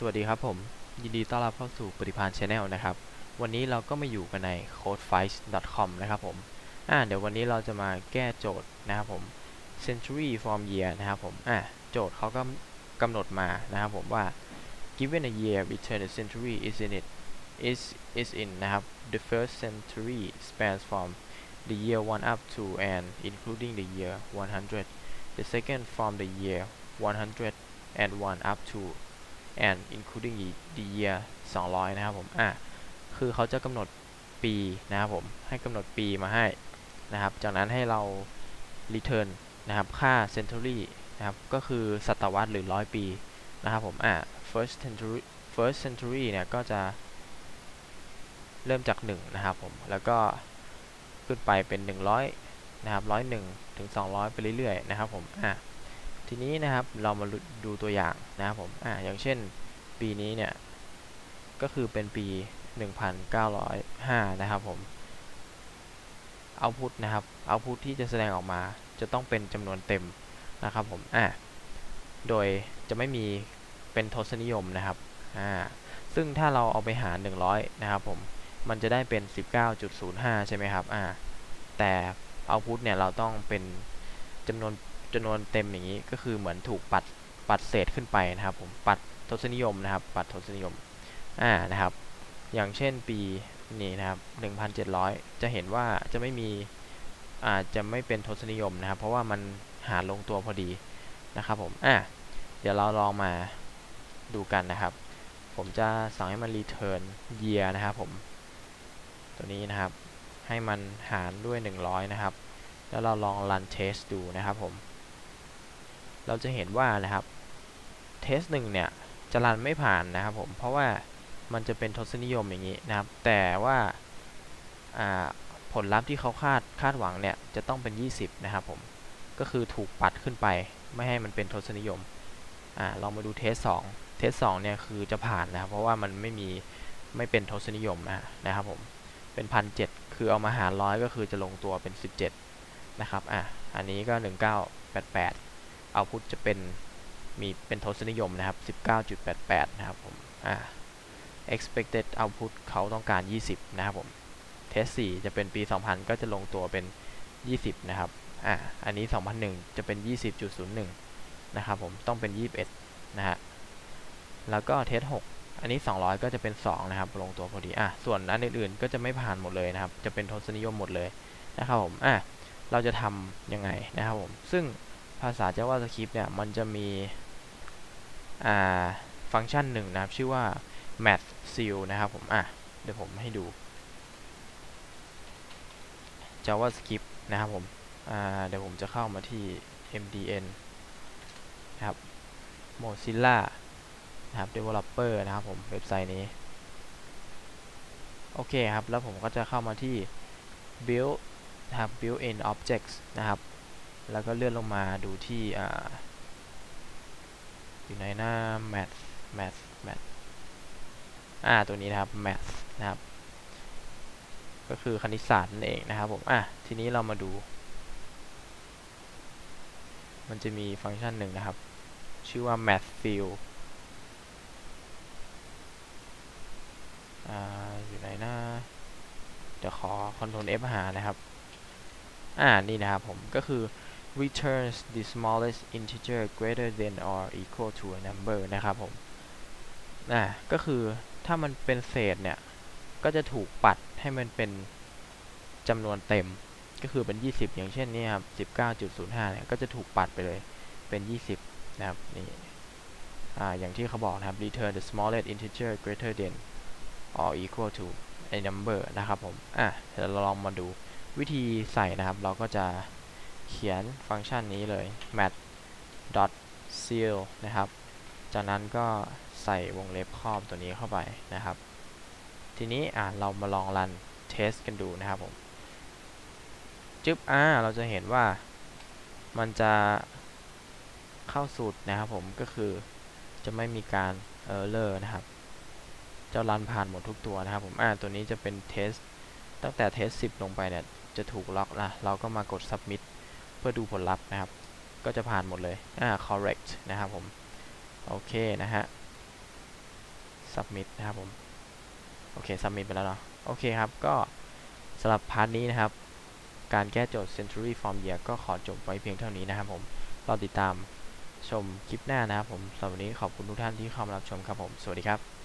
สวัสดีครับผม ยินดีต้อนรับเข้าสู่ปฏิพาน Channel นะครับ วันนี้เราก็มาอยู่กันใน codefights.com นะครับผมอ่าเดี๋ยววันนี้เราจะมาแก้โจทย์นะครับผม century from year นะครับผมอ่าโจทย์เขาก็กำหนดมานะครับผมว่า given a year return a century is in it is is in นะครับ the first century spans from the year 1 up to and including the year 100 the second from the year 100 and 1 up to and including the year 200 นะครับผม อะ คือเขาจะกำหนดปีนะครับผม ให้กำหนดปีมาให้นะครับ จากนั้นให้เรา return นะครับ ค่า century นะครับ ก็คือศตวรรษหรือร้อยปีนะครับผม อะ first century first century เนี่ย ก็จะเริ่มจาก 1 นะครับผม แล้วก็ขึ้นไปเป็น 100 นะครับ 101 ถึง 200 ไปเรื่อยๆ นะครับผม อะ ทีนี้นะครับเรามาดูตัวอย่างนะครับผมอ่าอย่างเช่นปีนี้เนี่ยก็คือเป็นปี 1905 นะครับผมเอาพุทนะครับเอาพุทที่จะแสดงออกมาจะต้องเป็นจำนวนเต็มนะครับผมอ่าโดยจะไม่มีเป็นทศนิยมนะครับอ่าซึ่งถ้าเราเอาไปหาร 100 นะครับผมมันจะได้เป็น 19.05 ใช่ไหมครับอ่าแต่เอาพุทเนี่ยเราต้องเป็นจำนวน จำนวนเต็มอย่างนี้ก็คือเหมือนถูกปัดปัดเศษขึ้นไปนะครับ ผมปัดทศนิยมนะครับ ปัดทศนิยมอ่านะครับ อย่างเช่นปีนี้นะครับ1,700 จะเห็นว่าจะไม่มีอาจจะไม่เป็นทศนิยมนะครับ เพราะว่ามันหารลงตัวพอดีนะครับผมอ่าเดี๋ยวเราลองมาดูกันนะครับ ผมจะสั่งให้มัน return year นะครับผม ตัวนี้นะครับ ให้มันหารด้วย 100 นะครับ แล้วเราลอง run test ดูนะครับผม เราจะเห็นว่านะครับเทสหนึ่งเนี่ยจะรันไม่ผ่านนะครับผมเพราะว่ามันจะเป็นทศนิยมอย่างนี้นะครับ แต่ว่าผลลัพธ์ที่เขาคาดคาดหวังเนี่ยจะต้องเป็น 20 นะครับผมก็คือถูกปัดขึ้นไปไม่ให้มันเป็นทศนิยมอ่าเรามาดูเทสสองเทสสองเนี่ยคือจะผ่านนะครับ เพราะว่ามันไม่มีไม่เป็นทศนิยมนะนะครับผมเป็นพันเคือเอามาหารร้อยก็คือจะลงตัวเป็น 17 นะครับอะอันนี้ก็ 1988 เอาพุทจะเป็นมีเป็นทศนิยมนะครับ 19.88 นะครับผม อ่า expected output เขาต้องการ 20 นะครับผม test 4 จะเป็นปี 2000 ก็จะลงตัวเป็น 20 นะครับ อ่า อันนี้ 2001 จะเป็น 20.01 นะครับผม ต้องเป็น 21 นะฮะ แล้วก็ test 6 อันนี้ 200 ก็จะเป็น 2 นะครับ ลงตัวพอดี อะส่วนอันอื่นๆ ก็จะไม่ผ่านหมดเลยนะครับ จะเป็นทศนิยมหมดเลยนะครับผม อะเราจะทำยังไงนะครับผม ซึ่ง ภาษา JavaScript เนี่ย มันจะมีฟังก์ชันหนึ่งนะครับ ชื่อว่า math seal นะครับผมอะเดี๋ยวผมให้ดู JavaScript นะครับผมเดี๋ยวผมจะเข้ามาที่ MDN นะครับ Mozilla นะครับ Developer นะครับผม เว็บไซต์นี้ โอเคครับ แล้วผมก็จะเข้ามาที่ build นะครับ build in objects นะครับ แล้วก็เลื่อนลงมาดูที่อยู่ในหน้า math math math อ่า ตัวนี้นะครับ math นะครับ ก็คือคณิตศาสตร์นั่นเองนะครับผม อะ ทีนี้เรามาดู มันจะมีฟังก์ชันหนึ่งนะครับ ชื่อว่า math field อ่า อยู่ในหน้าจะขอ Ctrl F หานะครับ อ่า นี่นะครับผม ก็คือ returns the smallest integer greater than or equal to a number นะครับผมอ่าก็คือถ้ามันเป็นเศษเนี่ย ก็จะถูกปัดให้มันเป็นจำนวนเต็ม ก็คือเป็น 20 อย่างเช่นนี้ครับ 19.05 เนี่ย ก็จะถูกปัดไปเลยเป็น 20 นะครับ นี่อ่าอย่างที่เขาบอกนะครับ return the smallest integer greater than or equal to a number นะครับผม อะเดี๋ยวเราลองมาดูวิธีใส่นะครับ เราก็จะ เขียนฟังก์ชันนี้เลย math dot ceil นะครับ จากนั้นก็ใส่วงเล็บครอบตัวนี้เข้าไปนะครับ ทีนี้อะเรามาลอง run test กันดูนะครับผมจึ๊บอ่าเราจะเห็นว่ามันจะเข้าสูตรนะครับผมก็คือจะไม่มีการ error นะครับจะรันผ่านหมดทุกตัวนะครับผมอ่าตัวนี้จะเป็น test ตั้งแต่ test 10 ลงไปเนี่ยจะถูกล็อกนะเราก็มากด submit เพื่อดูผลลัพธ์นะครับ ก็จะผ่านหมดเลยอ่า correct นะครับผมโอเคนะฮะ submit นะครับผมโอเค submit ไปแล้วเนาะโอเคครับก็สำหรับ part นี้นะครับ การแก้โจทย์ century from year ก็ขอจบไว้เพียงเท่านี้นะครับผมรอติดตามชมคลิปหน้านะครับผมสำหรับวันนี้ขอบคุณทุกท่านที่เข้ามารับชมครับผม สวัสดีครับ